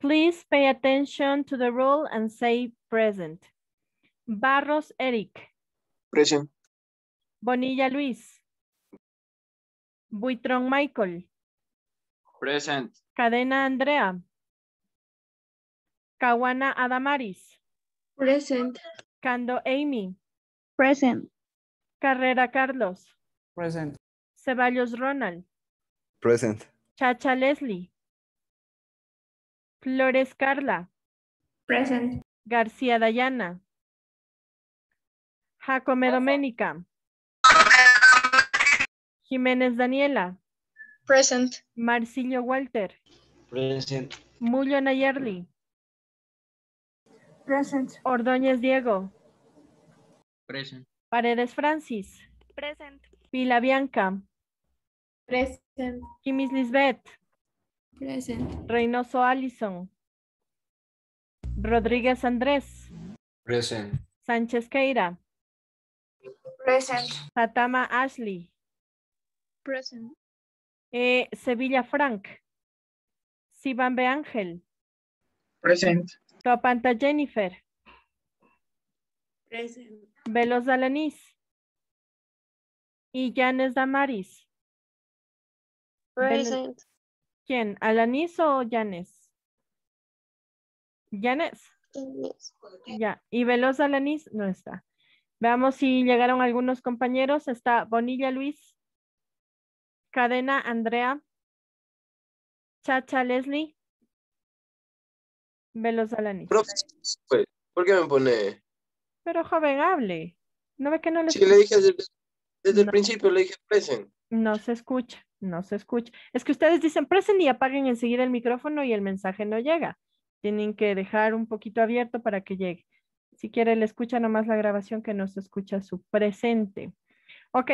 Please pay attention to the rule and say present. Barros Eric. Present. Bonilla Luis. Buitrón Michael. Present. Cadena Andrea. Caguana Adamaris. Present. Cando Amy. Present. Carrera Carlos. Present. Ceballos Ronald. Present. Chacha Leslie. Flores Carla. Present. García Dayana. Jacome Doménica. Jiménez Daniela. Present. Marcillo Walter. Present. Mullo Nayerli. Present. Ordóñez Diego. Present. Paredes Francis. Present. Pila Bianca. Present. Kimis Lisbeth. Present. Reynoso Allison. Rodríguez Andrés. Present. Sánchez Keira. Present. Satama Ashley. Present. Eh, Sevilla Frank. Sibambe Ángel. Present. Topanta Jennifer. Present. Velos Dalanis. Y Janes Damaris. Present. ¿Quién? ¿Alanis o Janes? Janes. Ya. Y Veloz Alanis no está. Veamos si llegaron algunos compañeros. Está Bonilla Luis. Cadena Andrea. Chacha Leslie. Veloz Alanis. Profe, pues, ¿por qué me pone? Pero joven, hable. ¿No ve que no le Sí, le dije desde, desde el principio, le dije present. No se escucha, no se escucha. Es que ustedes dicen present y apaguen enseguida el micrófono y el mensaje no llega. Tienen que dejar un poquito abierto para que llegue. Si quiere, le escucha nomás la grabación que no se escucha su presente. Ok.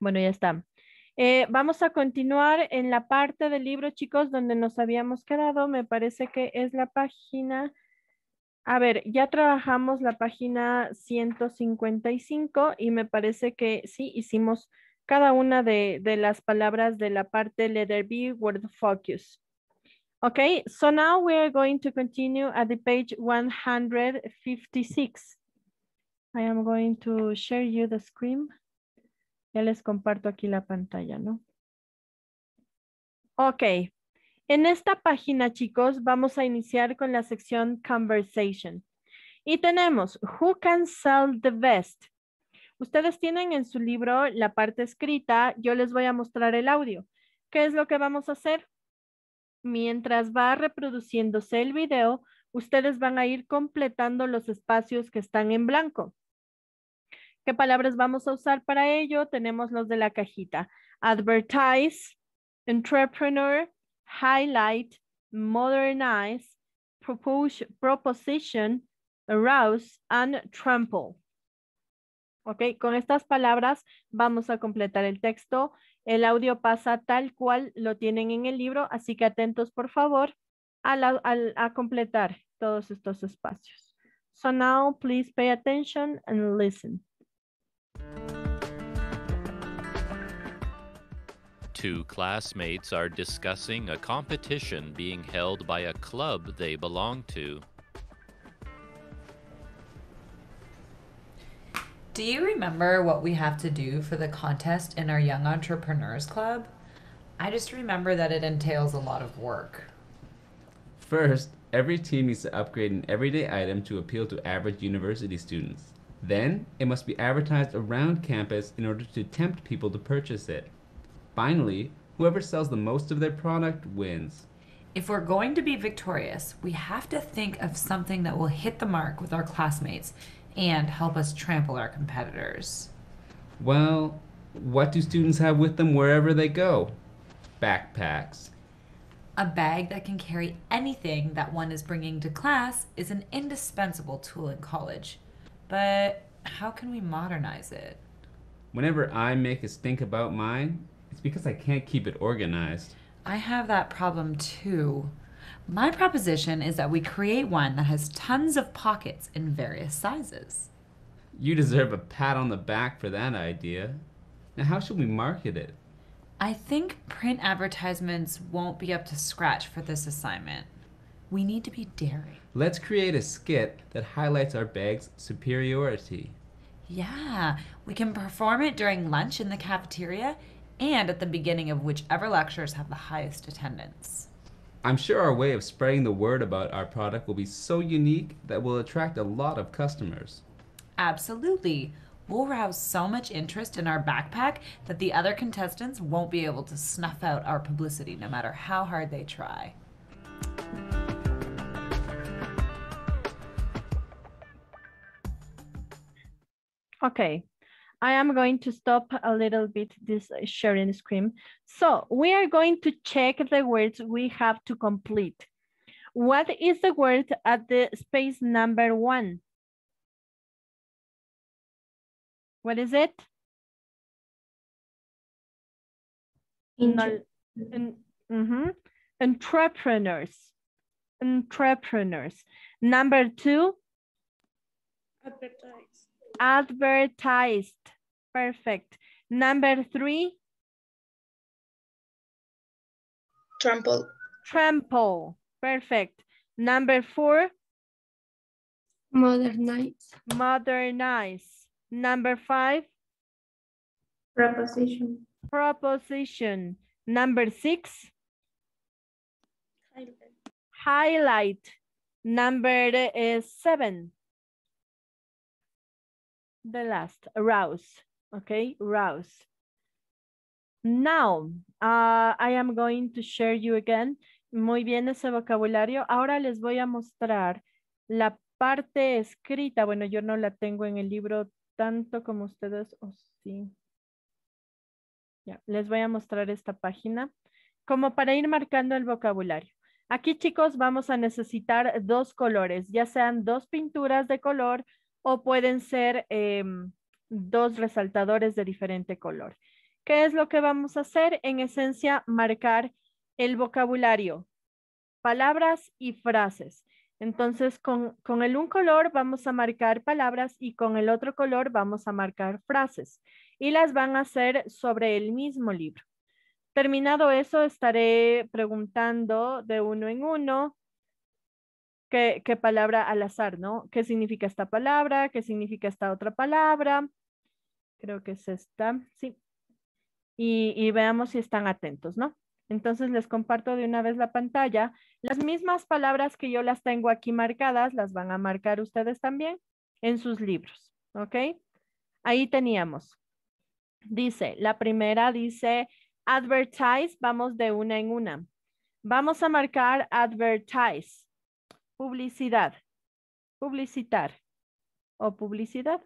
Bueno, ya está. Eh, vamos a continuar en la parte del libro, chicos, donde nos habíamos quedado. Me parece que es la página. A ver, ya trabajamos la página 155 y me parece que sí, hicimos cada una de, de las palabras de la parte letter B, word focus. Okay, so now we are going to continue at the page 156. I am going to share you the screen. Ya les comparto aquí la pantalla, ¿no? Ok. En esta página, chicos, vamos a iniciar con la sección conversation. Y tenemos, who can sell the best? Ustedes tienen en su libro la parte escrita, yo les voy a mostrar el audio. ¿Qué es lo que vamos a hacer? Mientras va reproduciéndose el video, ustedes van a ir completando los espacios que están en blanco. ¿Qué palabras vamos a usar para ello? Tenemos los de la cajita. Advertise, entrepreneur, highlight, modernize, proposition, arouse, and trample. Ok, con estas palabras vamos a completar el texto. El audio pasa tal cual lo tienen en el libro, así que atentos por favor a, la- al- a completar todos estos espacios. So now please pay attention and listen. Two classmates are discussing a competition being held by a club they belong to. Do you remember what we have to do for the contest in our Young Entrepreneurs Club? I just remember that it entails a lot of work. First, every team needs to upgrade an everyday item to appeal to average university students. Then, it must be advertised around campus in order to tempt people to purchase it. Finally, whoever sells the most of their product wins. If we're going to be victorious, we have to think of something that will hit the mark with our classmates and help us trample our competitors. Well, what do students have with them wherever they go? Backpacks. A bag that can carry anything that one is bringing to class is an indispensable tool in college. But how can we modernize it? Whenever I make us think about mine, it's because I can't keep it organized. I have that problem too. My proposition is that we create one that has tons of pockets in various sizes. You deserve a pat on the back for that idea. Now, how should we market it? I think print advertisements won't be up to scratch for this assignment. We need to be daring. Let's create a skit that highlights our bag's superiority. Yeah, we can perform it during lunch in the cafeteria and at the beginning of whichever lectures have the highest attendance. I'm sure our way of spreading the word about our product will be so unique that we'll attract a lot of customers. Absolutely. We'll rouse so much interest in our backpack that the other contestants won't be able to snuff out our publicity no matter how hard they try. Okay, I am going to stop a little bit this sharing screen. So we are going to check the words we have to complete. What is the word at the space number one? What is it? No, en- mhm. Entrepreneurs. Entrepreneurs. Number two, Advertise. advertised. Perfect. Number three, Trample. trample. Perfect. Number four, Modernize. modernize. Number five, Proposition. proposition. Number six, Highlight. highlight. Number uh, seven, the last, rouse. Okay, rouse. Now, uh, I am going to share you again. Muy bien ese vocabulario. Ahora les voy a mostrar la parte escrita. Bueno, yo no la tengo en el libro tanto como ustedes, o sí. Ya, les voy a mostrar esta página como para ir marcando el vocabulario. Aquí, chicos, vamos a necesitar dos colores, ya sean dos pinturas de color o pueden ser em, dos resaltadores de diferente color. ¿Qué es lo que vamos a hacer? En esencia, marcar el vocabulario, palabras y frases. Entonces, con, con el un color vamos a marcar palabras y con el otro color vamos a marcar frases. Y las van a hacer sobre el mismo libro. Terminado eso, estaré preguntando de uno en uno qué, qué palabra al azar, ¿no? ¿Qué significa esta palabra? ¿Qué significa esta otra palabra? Creo que es esta, sí. Y, y veamos si están atentos, ¿no? Entonces les comparto de una vez la pantalla. Las mismas palabras que yo las tengo aquí marcadas, las van a marcar ustedes también en sus libros, ¿ok? Ahí teníamos. Dice, la primera dice advertise, vamos de una en una. Vamos a marcar advertise, publicidad, publicitar o publicidad.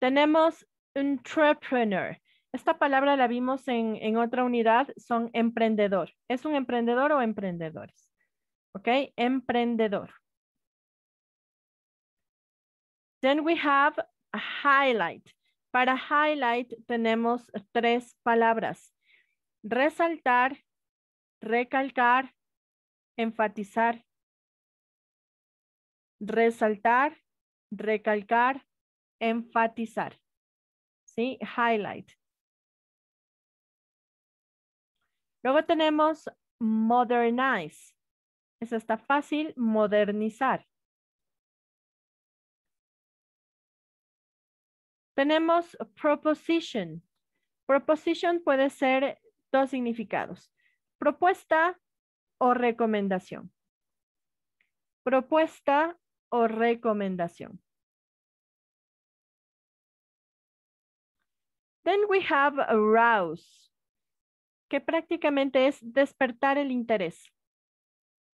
Tenemos entrepreneur. Esta palabra la vimos en, en otra unidad, son emprendedor. ¿Es un emprendedor o emprendedores? ¿Ok? Emprendedor. Then we have a highlight. Para highlight tenemos tres palabras. Resaltar, recalcar, enfatizar. Resaltar, recalcar, enfatizar. ¿Sí? Highlight. Luego tenemos modernize. Eso está fácil, modernizar. Tenemos proposition. Proposition puede ser dos significados. Propuesta o recomendación. Propuesta o recomendación. Then we have arouse, que prácticamente es despertar el interés.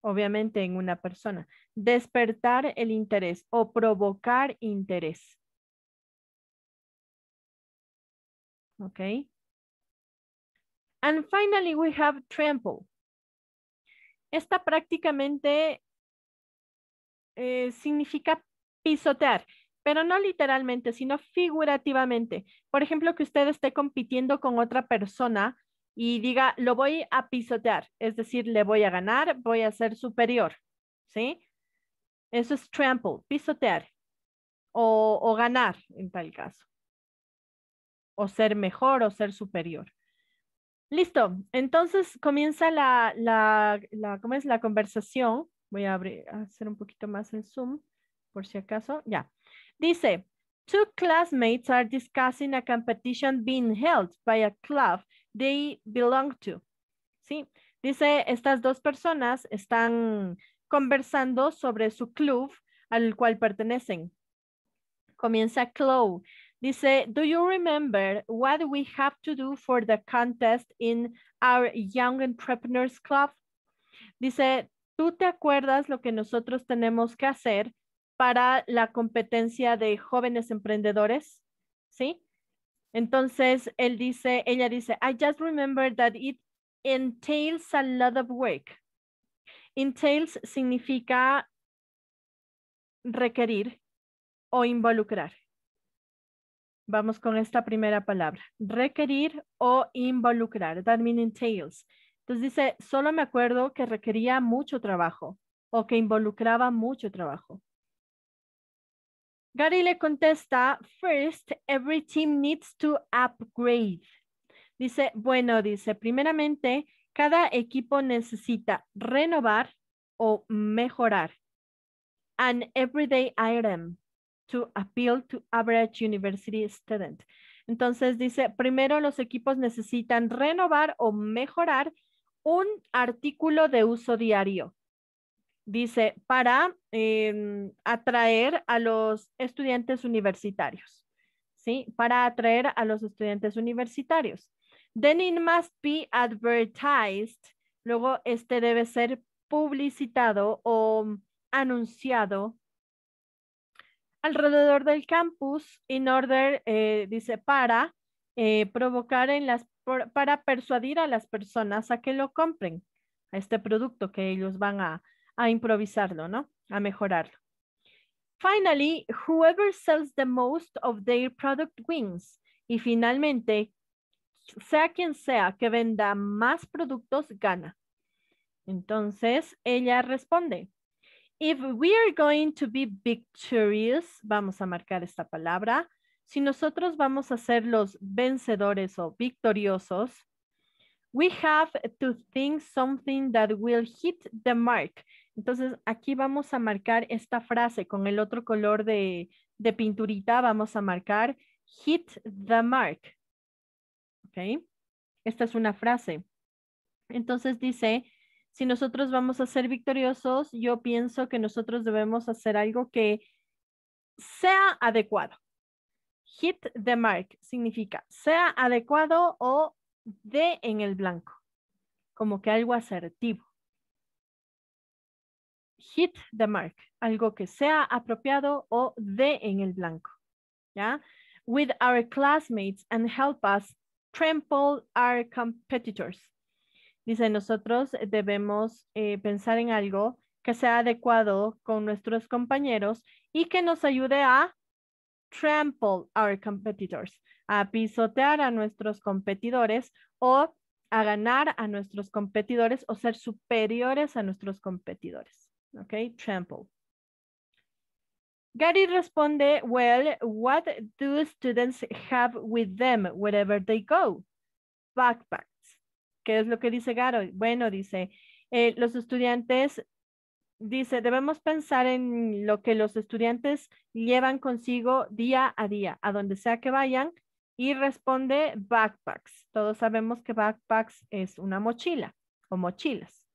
Obviamente en una persona. Despertar el interés o provocar interés. Okay. And finally, we have trample. Esta prácticamente eh, significa pisotear, pero no literalmente, sino figurativamente. Por ejemplo, que usted esté compitiendo con otra persona y diga, lo voy a pisotear, es decir, le voy a ganar, voy a ser superior, ¿sí? Eso es trample, pisotear o, o ganar en tal caso o ser mejor o ser superior. Listo. Entonces comienza la, la, la, ¿cómo es? la conversación. Voy a abrir, hacer un poquito más el zoom, por si acaso. Ya. Dice, two classmates are discussing a competition being held by a club they belong to. ¿Sí? Dice, estas dos personas están conversando sobre su club al cual pertenecen. Comienza Chloe. Dice, do you remember what we have to do for the contest in our Young Entrepreneurs Club? Dice, ¿tú te acuerdas lo que nosotros tenemos que hacer para la competencia de jóvenes emprendedores? ¿Sí? Entonces, él dice, ella dice, I just remember that it entails a lot of work. Entails significa requerir o involucrar. Vamos con esta primera palabra. Requerir o involucrar. That means entails. Entonces dice, solo me acuerdo que requería mucho trabajo o que involucraba mucho trabajo. Gary le contesta, first, every team needs to upgrade. Dice, bueno, dice, primeramente, cada equipo necesita renovar o mejorar an everyday item to appeal to average university student. Entonces dice, primero los equipos necesitan renovar o mejorar un artículo de uso diario. Dice, para em, atraer a los estudiantes universitarios. ¿Sí? Para atraer a los estudiantes universitarios. Then it must be advertised. Luego, este debe ser publicitado o anunciado alrededor del campus in order, eh, dice, para eh, provocar en las, para persuadir a las personas a que lo compren, a este producto que ellos van a, a improvisarlo, ¿no? A mejorarlo. Finally, whoever sells the most of their product wins. Y finalmente, sea quien sea que venda más productos, gana. Entonces, ella responde, If we are going to be victorious, vamos a marcar esta palabra. Si nosotros vamos a ser los vencedores o victoriosos, we have to think something that will hit the mark. Entonces, aquí vamos a marcar esta frase con el otro color de, de pinturita. Vamos a marcar hit the mark. ¿Ok? Esta es una frase. Entonces dice, si nosotros vamos a ser victoriosos, yo pienso que nosotros debemos hacer algo que sea adecuado. Hit the mark significa sea adecuado o de en el blanco, como que algo asertivo. Hit the mark, algo que sea apropiado o de en el blanco. ¿Ya? With our classmates and help us trample our competitors. Dice, nosotros debemos eh, pensar en algo que sea adecuado con nuestros compañeros y que nos ayude a trample our competitors, a pisotear a nuestros competidores o a ganar a nuestros competidores o ser superiores a nuestros competidores. ¿Ok? Trample. Gary responde, well, what do students have with them wherever they go? Backpack. ¿Qué es lo que dice Garo? Bueno, dice, eh, los estudiantes, dice, debemos pensar en lo que los estudiantes llevan consigo día a día, a donde sea que vayan, y responde backpacks. Todos sabemos que backpacks es una mochila o mochilas.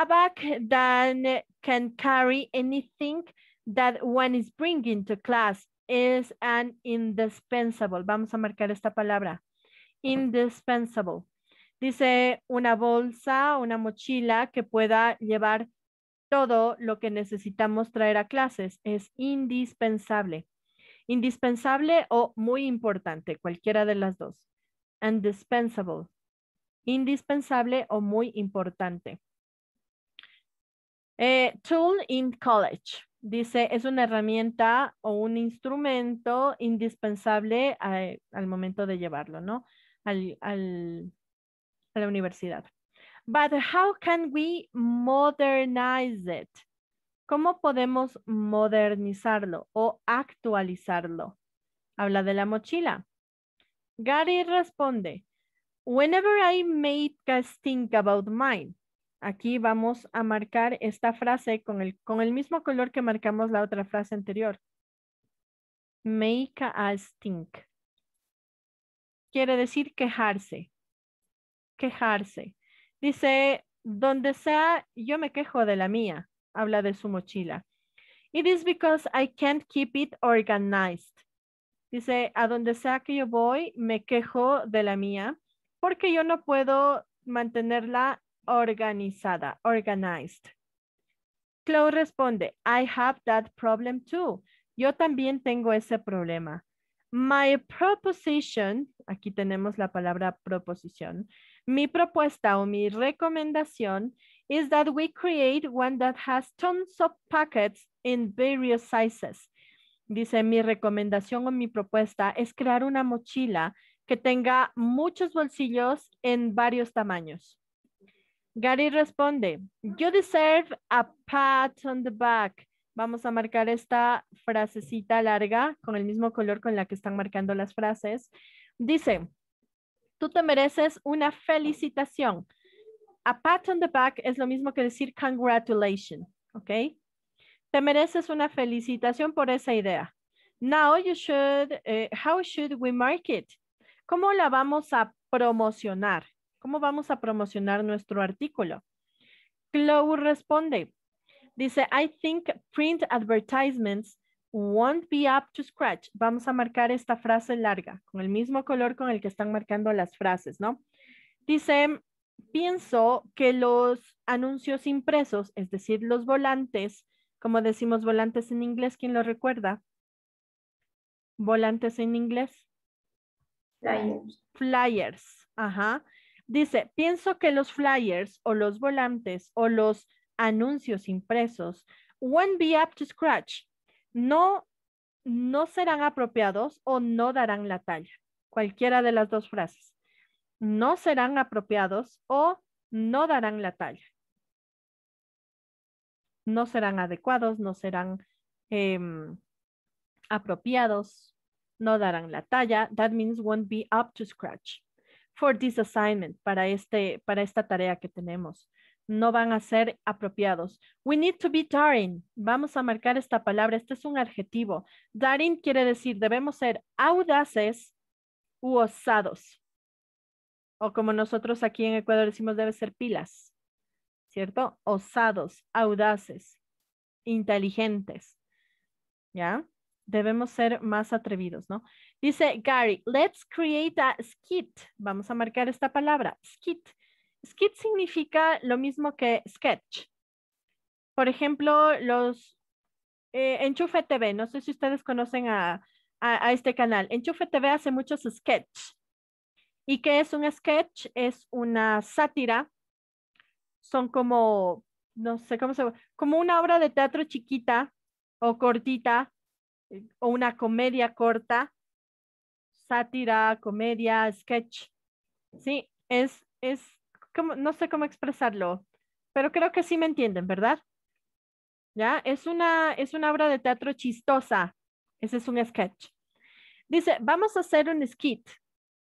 A bag that can carry anything that one is bringing to class is an indispensable. Vamos a marcar esta palabra. Indispensable. Dice una bolsa, una mochila que pueda llevar todo lo que necesitamos traer a clases. Es indispensable. Indispensable o muy importante, cualquiera de las dos. Indispensable. Indispensable o muy importante. Eh, tool in college. Dice, es una herramienta o un instrumento indispensable eh, al momento de llevarlo, ¿no? al, a la universidad. But how can we modernize it? ¿Cómo podemos modernizarlo o actualizarlo? Habla de la mochila. Gary responde, Whenever I make us think about mine. Aquí vamos a marcar esta frase con el, mismo color que marcamos la otra frase anterior. Make us think. Quiere decir quejarse. Quejarse. Dice, donde sea, yo me quejo de la mía. Habla de su mochila. It is because I can't keep it organized. Dice, a donde sea que yo voy, me quejo de la mía porque yo no puedo mantenerla organizada, organized. Chloe responde, I have that problem too. Yo también tengo ese problema. My proposition, aquí tenemos la palabra proposición. Mi propuesta o mi recomendación is that we create one that has tons of packets in various sizes. Dice, mi recomendación o mi propuesta es crear una mochila que tenga muchos bolsillos en varios tamaños. Gary responde, you deserve a pat on the back. Vamos a marcar esta frasecita larga con el mismo color con la que están marcando las frases. Dice, tú te mereces una felicitación. A pat on the back es lo mismo que decir congratulations, ¿ok? Te mereces una felicitación por esa idea. Now you should, eh, how should we market? ¿Cómo la vamos a promocionar? ¿Cómo vamos a promocionar nuestro artículo? Chloe responde, dice, I think print advertisements won't be up to scratch. Vamos a marcar esta frase larga con el mismo color con el que están marcando las frases, ¿no? Dice, pienso que los anuncios impresos, es decir, los volantes, como decimos volantes en inglés, ¿quién lo recuerda? Volantes en inglés. Flyers. Flyers, ajá. Dice, pienso que los flyers o los volantes o los anuncios impresos won't be up to scratch. No, no serán apropiados o no darán la talla. Cualquiera de las dos frases. No serán apropiados o no darán la talla. No serán adecuados, no serán em, apropiados, no darán la talla. That means won't be up to scratch. For this assignment, para, este, para esta tarea que tenemos. No van a ser apropiados. We need to be daring. Vamos a marcar esta palabra. Este es un adjetivo. Daring quiere decir debemos ser audaces u osados. O como nosotros aquí en Ecuador decimos debe ser pilas. ¿Cierto? Osados, audaces, inteligentes. ¿Ya? Debemos ser más atrevidos, ¿no? Dice Gary, let's create a skit. Vamos a marcar esta palabra, skit. Skit significa lo mismo que sketch. Por ejemplo, los eh, Enchufe TV, no sé si ustedes conocen a, a, este canal. Enchufe TV hace muchos sketch. ¿Y qué es un sketch? Es una sátira. Son como, no sé cómo se como una obra de teatro chiquita o cortita o una comedia corta, sátira, comedia, sketch. Sí, es, es, como, no sé cómo expresarlo, pero creo que sí me entienden, ¿verdad? ¿Ya? Es una, es una obra de teatro chistosa. Ese es un sketch. Dice, vamos a hacer un skit,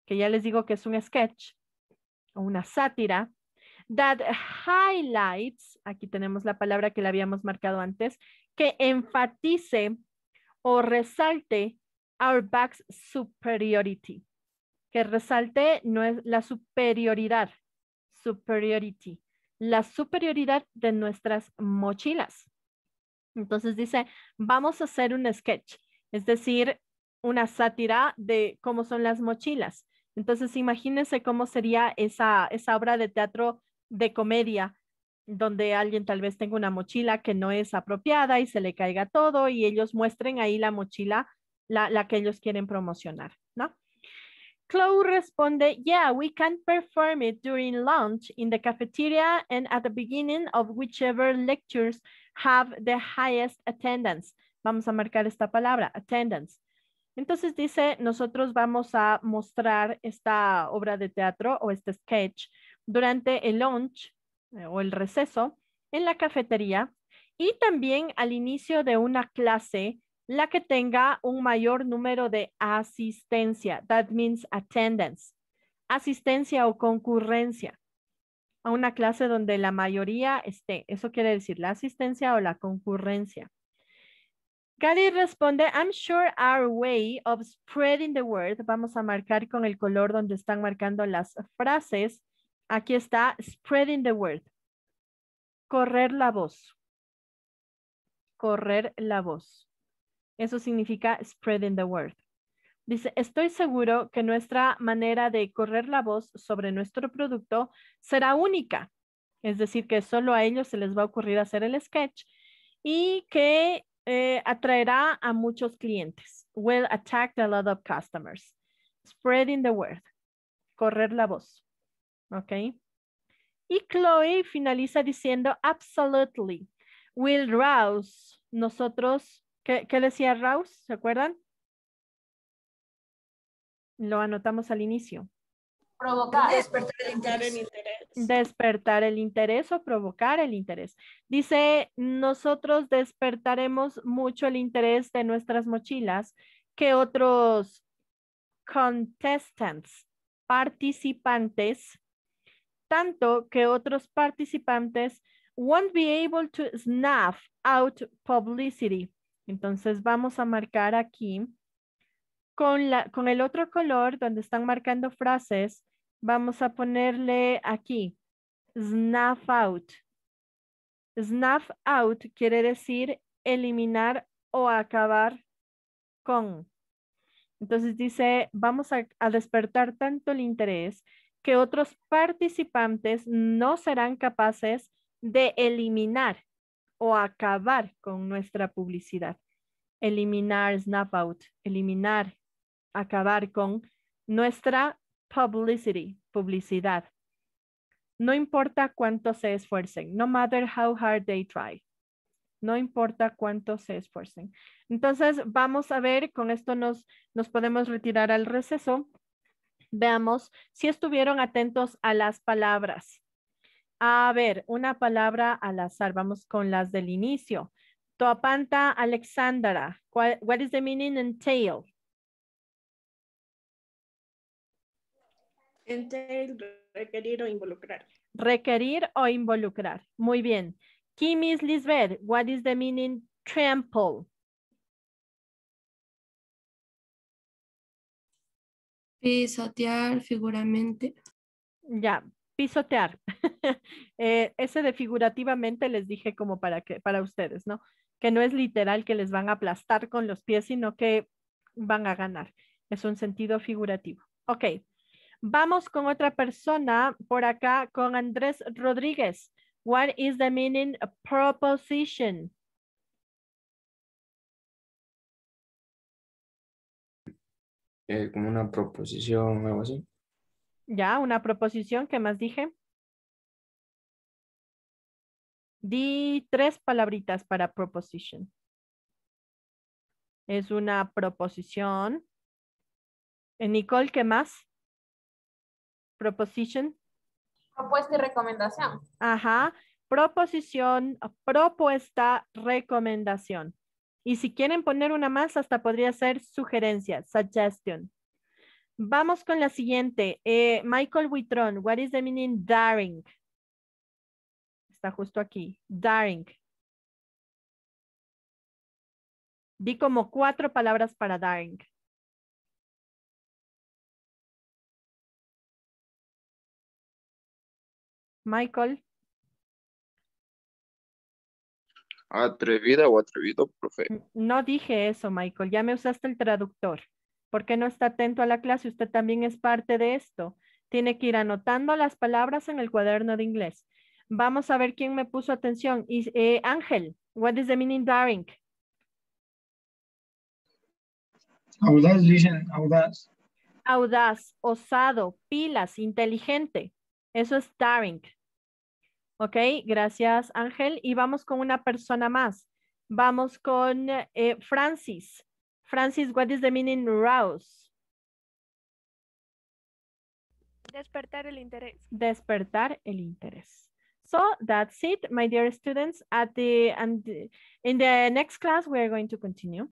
que ya les digo que es un sketch, o una sátira, that highlights, aquí tenemos la palabra que le habíamos marcado antes, que enfatice o resalte our back's superiority. Que resalte no es la superioridad, superiority, la superioridad de nuestras mochilas. Entonces dice, vamos a hacer un sketch, es decir, una sátira de cómo son las mochilas. Entonces imagínense cómo sería esa, esa obra de teatro de comedia donde alguien tal vez tenga una mochila que no es apropiada y se le caiga todo y ellos muestren ahí la mochila, la, la que ellos quieren promocionar, ¿no? Chloe responde, yeah, we can perform it during lunch in the cafeteria and at the beginning of whichever lectures have the highest attendance. Vamos a marcar esta palabra, attendance. Entonces dice, nosotros vamos a mostrar esta obra de teatro o este sketch durante el lunch o el receso en la cafetería y también al inicio de una clase la que tenga un mayor número de asistencia. That means attendance. asistencia o concurrencia a una clase donde la mayoría esté. Eso quiere decir la asistencia o la concurrencia. Gary responde, I'm sure our way of spreading the word, vamos a marcar con el color donde están marcando las frases. Aquí está, spreading the word. Correr la voz. Correr la voz. Eso significa spreading the word. Dice, estoy seguro que nuestra manera de correr la voz sobre nuestro producto será única. Es decir, que solo a ellos se les va a ocurrir hacer el sketch y que eh, atraerá a muchos clientes. Will attract a lot of customers. Spreading the word. Correr la voz. ¿Ok? Y Chloe finaliza diciendo, absolutely. Will rouse. Nosotros, ¿qué, qué decía rouse? ¿Se acuerdan? Lo anotamos al inicio. Provocar. Despertar el interés. Despertar el interés o provocar el interés. Dice, nosotros despertaremos mucho el interés de nuestras mochilas que otros contestants, participantes, tanto que otros participantes won't be able to snuff out publicity. Entonces vamos a marcar aquí con, la, con el otro color donde están marcando frases, vamos a ponerle aquí, snuff out. Snuff out quiere decir eliminar o acabar con. Entonces dice, vamos a, a despertar tanto el interés que otros participantes no serán capaces de eliminar o acabar con nuestra publicidad. Eliminar, snuff out, eliminar, acabar con nuestra publicity, publicidad. No importa cuánto se esfuercen, no matter how hard they try. No importa cuánto se esfuercen. Entonces, vamos a ver, con esto nos, nos podemos retirar al receso. Veamos si estuvieron atentos a las palabras. A ver, una palabra al azar. Vamos con las del inicio. Toapanta Alexandra. What is the meaning entail? Entail, requerir o involucrar. Requerir o involucrar. Muy bien. Kimis Lisbeth, what is the meaning trample? Pisotear figuramente. Ya, pisotear. eh, ese de figurativamente les dije como para que para ustedes, ¿no? Que no es literal que les van a aplastar con los pies, sino que van a ganar. Es un sentido figurativo. Ok. Vamos con otra persona por acá, con Andrés Rodríguez. What is the meaning of proposition? Eh, como una proposición o algo así. Ya, una proposición, ¿qué más dije? Di tres palabritas para proposition. Es una proposición. Eh, Nicole, ¿qué más? Proposition. Propuesta y recomendación. Ajá. Proposición, propuesta, recomendación. Y si quieren poner una más, hasta podría ser sugerencia, suggestion. Vamos con la siguiente. Eh, Michael Witron, what is the meaning daring? Está justo aquí. Daring. Di como cuatro palabras para daring. Michael, Atrevida o atrevido, profe. no dije eso, Michael. Ya me usaste el traductor. ¿Por qué no está atento a la clase? Usted también es parte de esto. Tiene que ir anotando las palabras en el cuaderno de inglés. Vamos a ver quién me puso atención. Y, eh, Ángel, what is the meaning daring? Audaz, dicen, audaz. Audaz, osado, pilas, inteligente. Eso es daring. Ok, gracias Ángel. Y vamos con una persona más. Vamos con eh, Francis. Francis, what is the meaning rouse? Despertar el interés. Despertar el interés. So that's it, my dear students. At the and in the next class, we are going to continue.